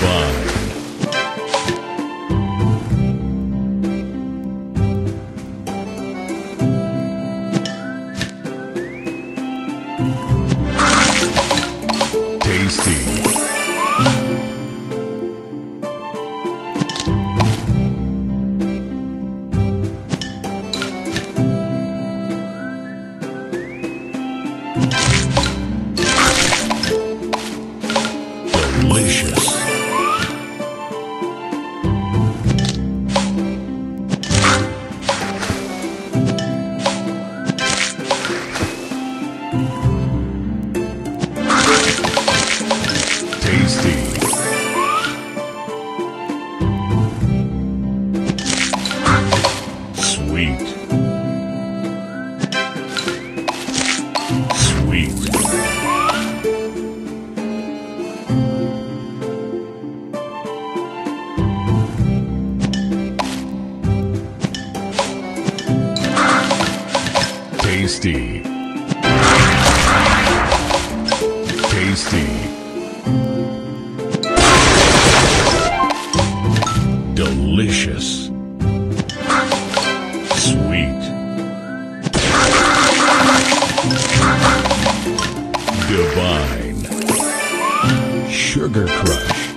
Divine. Tasty. Sweet. Sweet. Tasty. Tasty. Delicious. Divine. Sugar Crush.